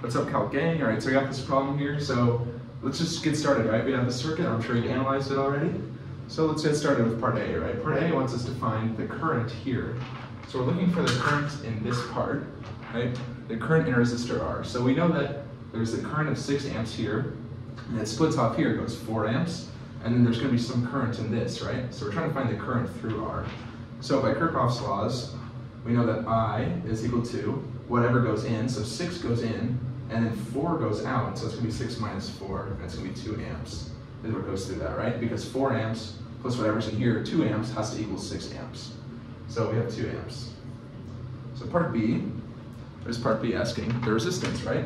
What's up, Cal Gang? All right, so we got this problem here. So let's just get started, right? We have the circuit. I'm sure you've analyzed it already. So let's get started with part A, right? Part A wants us to find the current here. So we're looking for the current in this part, right? The current in resistor R. So we know that there's the current of 6 amps here, and it splits off here, goes 4 amps, and then there's going to be some current in this, right? So we're trying to find the current through R. So by Kirchhoff's laws, we know that I is equal to whatever goes in, so 6 goes in, and then 4 goes out, so it's going to be 6 minus 4, and it's going to be 2 amps, is what goes through that, right? Because 4 amps plus whatever's in here, 2 amps, has to equal 6 amps. So we have 2 amps. So part B, there's part B asking the resistance, right?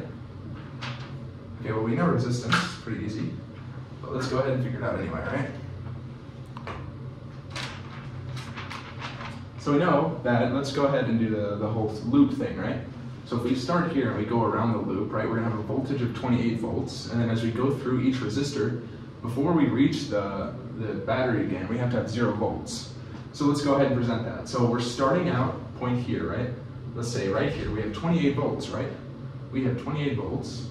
Okay, well we know resistance, it's pretty easy, but let's go ahead and figure it out anyway, right? So we know that, let's go ahead and do the, the whole loop thing, right? So if we start here and we go around the loop, right, we're gonna have a voltage of 28 volts, and then as we go through each resistor, before we reach the, the battery again, we have to have zero volts. So let's go ahead and present that. So we're starting out point here, right? Let's say right here, we have 28 volts, right? We have 28 volts,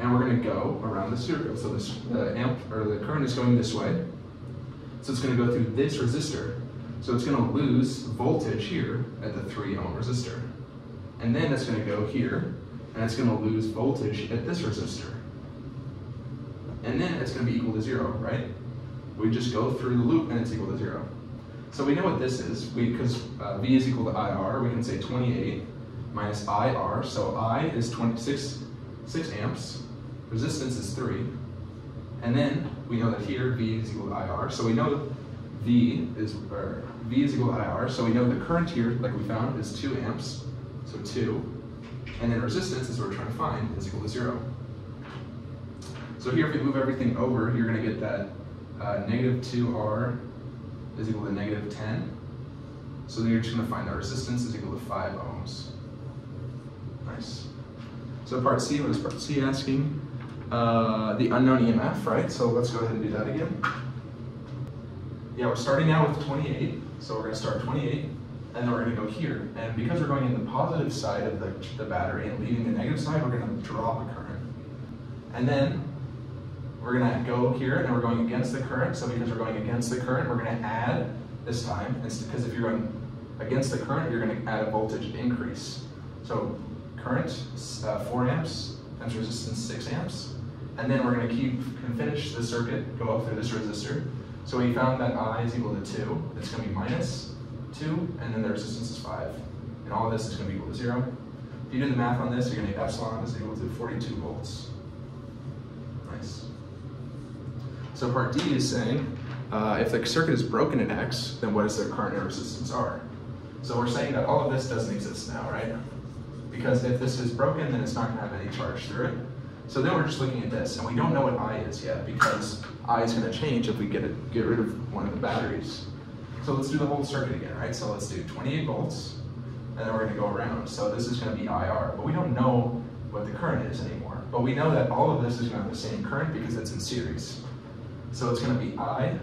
and we're gonna go around the circuit. So this, the amp, or the current is going this way. So it's gonna go through this resistor. So it's gonna lose voltage here at the three ohm resistor. And then it's gonna go here, and it's gonna lose voltage at this resistor. And then it's gonna be equal to zero, right? We just go through the loop and it's equal to zero. So we know what this is, because uh, V is equal to IR, we can say 28 minus IR, so I is 26 6 amps, resistance is 3, and then we know that here V is equal to IR, so we know V is, or V is equal to IR, so we know the current here, like we found, is 2 amps, so 2, and then resistance is what we're trying to find, is equal to 0. So here if we move everything over, you're going to get that uh, negative 2R is equal to negative 10. So then you're just going to find that resistance is equal to 5 ohms. Nice. So part C, what is part C asking? Uh, the unknown EMF, right? So let's go ahead and do that again. Yeah, we're starting out with 28. So we're going to start 28, and then we're going to go here. And because we're going in the positive side of the, the battery and leaving the negative side, we're going to drop a current. And then we're gonna go here and we're going against the current. So because we're going against the current, we're gonna add this time. because if you're going against the current, you're gonna add a voltage increase. So current, uh, four amps, times resistance six amps. And then we're gonna keep finish the circuit, go up through this resistor. So we found that I is equal to two. It's gonna be minus two, and then the resistance is five. And all of this is gonna be equal to zero. If you do the math on this, you're gonna get epsilon is equal to 42 volts. Nice. So part D is saying, uh, if the circuit is broken in X, then what is their current and resistance R? So we're saying that all of this doesn't exist now, right? Because if this is broken, then it's not gonna have any charge through it. So then we're just looking at this, and we don't know what I is yet, because I is gonna change if we get get rid of one of the batteries. So let's do the whole circuit again, right? So let's do 28 volts, and then we're gonna go around. So this is gonna be IR, but we don't know what the current is anymore. But we know that all of this is gonna have the same current because it's in series. So it's going to be I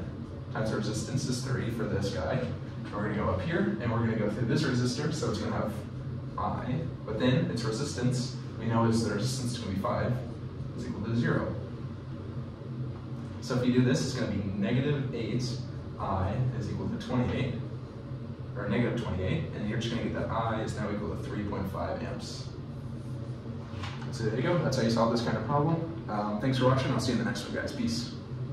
times resistance is 3 for this guy. And we're going to go up here, and we're going to go through this resistor, so it's going to have I. But then its resistance, we know is the resistance is to be 5, is equal to 0. So if you do this, it's going to be negative 8 I is equal to 28, or negative 28, and you're just going to get that I is now equal to 3.5 amps. So there you go. That's how you solve this kind of problem. Um, thanks for watching. I'll see you in the next one, guys. Peace.